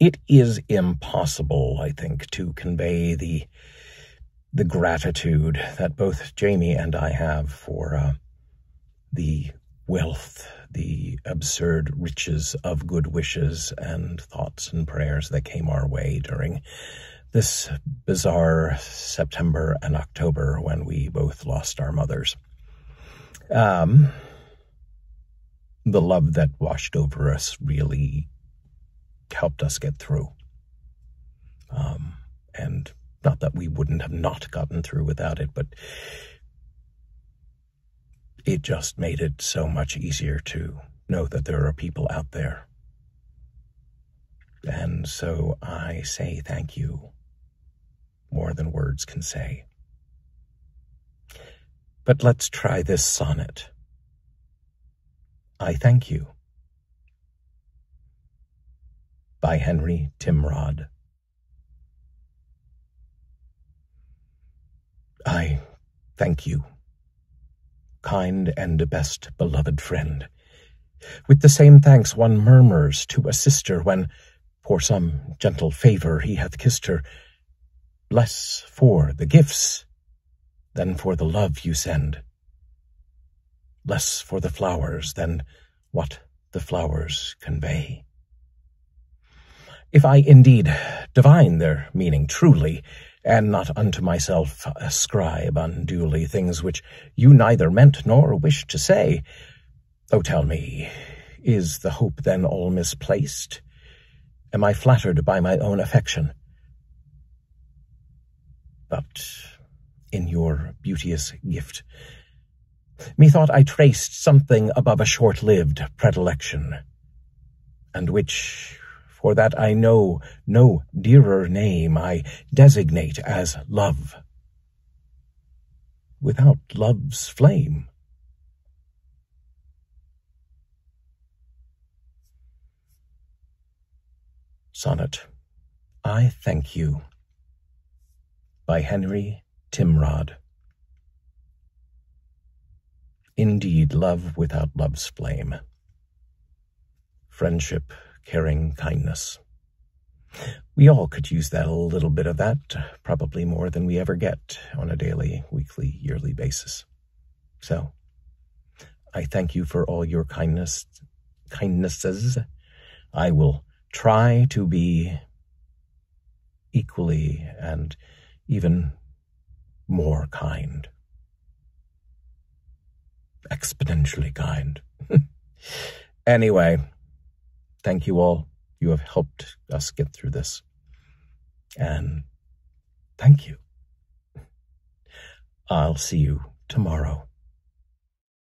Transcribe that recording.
it is impossible, I think, to convey the the gratitude that both Jamie and I have for uh, the wealth, the absurd riches of good wishes and thoughts and prayers that came our way during this bizarre September and October when we both lost our mothers. Um, the love that washed over us really helped us get through. Um, and not that we wouldn't have not gotten through without it, but it just made it so much easier to know that there are people out there. And so I say thank you more than words can say. But let's try this sonnet. I Thank You by Henry Timrod. I thank you, kind and best beloved friend. With the same thanks one murmurs to a sister when, for some gentle favour he hath kissed her, less for the gifts than for the love you send, less for the flowers than what the flowers convey. If I indeed divine their meaning truly, and not unto myself ascribe unduly things which you neither meant nor wished to say, oh, tell me, is the hope then all misplaced? Am I flattered by my own affection? But in your beauteous gift, methought I traced something above a short-lived predilection, and which for that I know no dearer name I designate as love. Without love's flame. Sonnet I Thank You by Henry Timrod Indeed, love without love's flame. Friendship caring kindness. We all could use that a little bit of that, probably more than we ever get on a daily, weekly, yearly basis. So, I thank you for all your kindness, kindnesses. I will try to be equally and even more kind. Exponentially kind. anyway, Thank you all. You have helped us get through this. And thank you. I'll see you tomorrow.